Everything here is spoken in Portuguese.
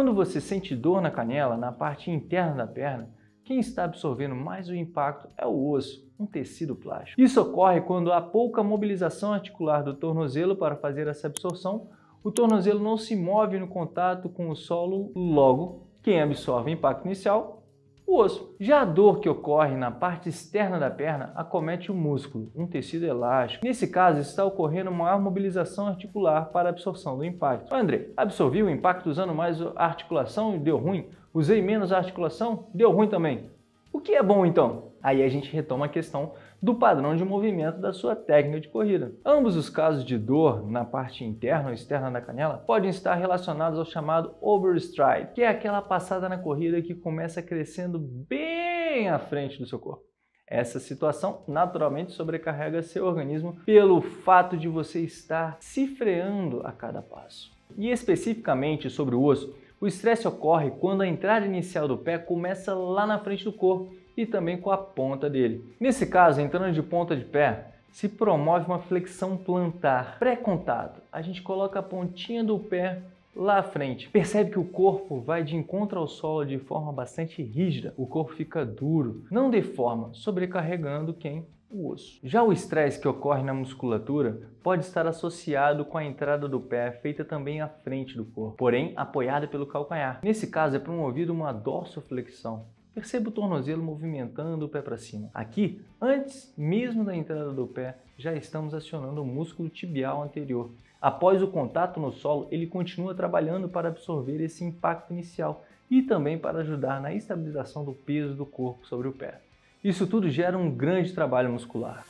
Quando você sente dor na canela, na parte interna da perna, quem está absorvendo mais o impacto é o osso, um tecido plástico. Isso ocorre quando há pouca mobilização articular do tornozelo para fazer essa absorção, o tornozelo não se move no contato com o solo, logo, quem absorve o impacto inicial o osso. Já a dor que ocorre na parte externa da perna acomete o músculo, um tecido elástico. Nesse caso, está ocorrendo maior mobilização articular para absorção do impacto. André, absorvi o impacto usando mais a articulação e deu ruim? Usei menos a articulação? Deu ruim também. O que é bom então? Aí a gente retoma a questão do padrão de movimento da sua técnica de corrida. Ambos os casos de dor na parte interna ou externa da canela podem estar relacionados ao chamado overstride, que é aquela passada na corrida que começa crescendo bem à frente do seu corpo. Essa situação naturalmente sobrecarrega seu organismo pelo fato de você estar se freando a cada passo. E especificamente sobre o osso, o estresse ocorre quando a entrada inicial do pé começa lá na frente do corpo e também com a ponta dele. Nesse caso, entrando de ponta de pé, se promove uma flexão plantar pré-contato. A gente coloca a pontinha do pé lá à frente. Percebe que o corpo vai de encontro ao solo de forma bastante rígida. O corpo fica duro, não deforma, sobrecarregando quem? O osso. Já o estresse que ocorre na musculatura pode estar associado com a entrada do pé feita também à frente do corpo, porém apoiada pelo calcanhar. Nesse caso é promovido uma dorsoflexão, Perceba o tornozelo movimentando o pé para cima. Aqui, antes mesmo da entrada do pé, já estamos acionando o músculo tibial anterior. Após o contato no solo, ele continua trabalhando para absorver esse impacto inicial e também para ajudar na estabilização do peso do corpo sobre o pé. Isso tudo gera um grande trabalho muscular.